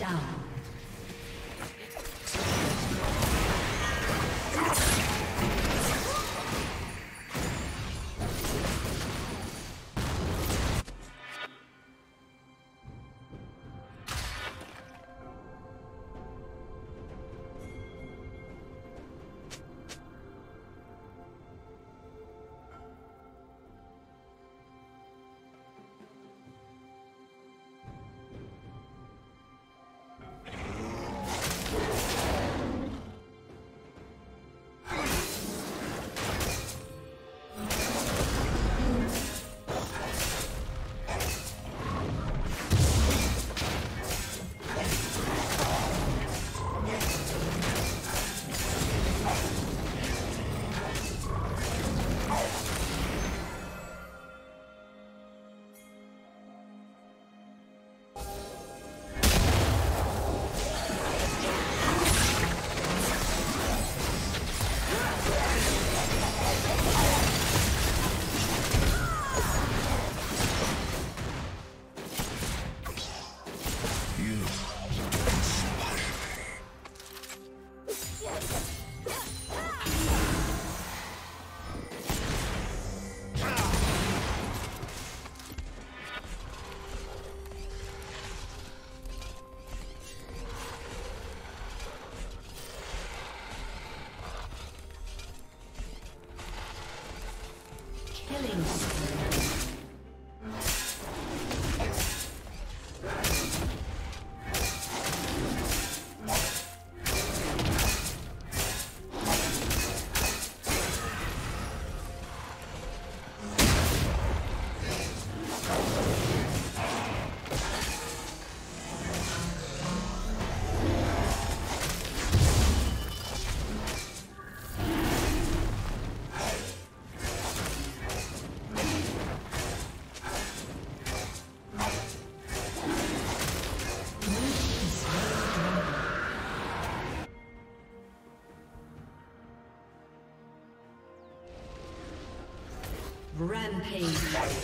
down. Rampage.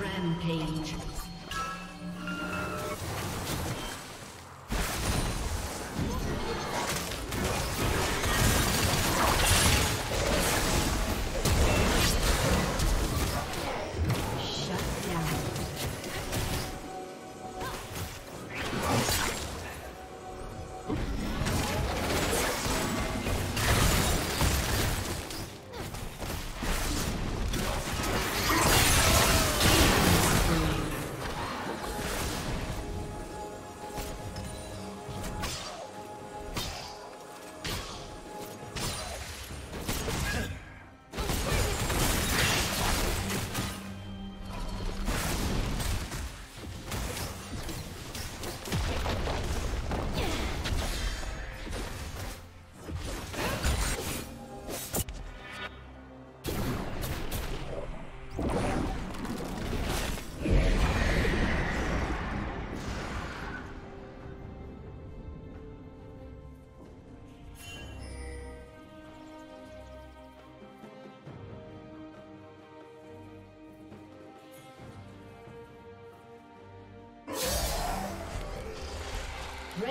Rampage.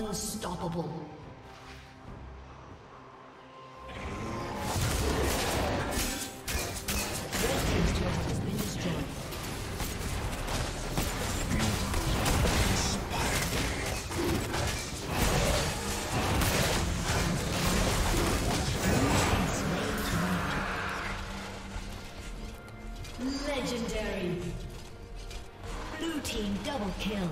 Unstoppable. Legendary. Blue team double kill.